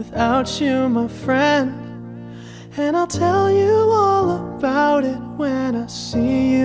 without you, my friend. And I'll tell you all about it when I see you.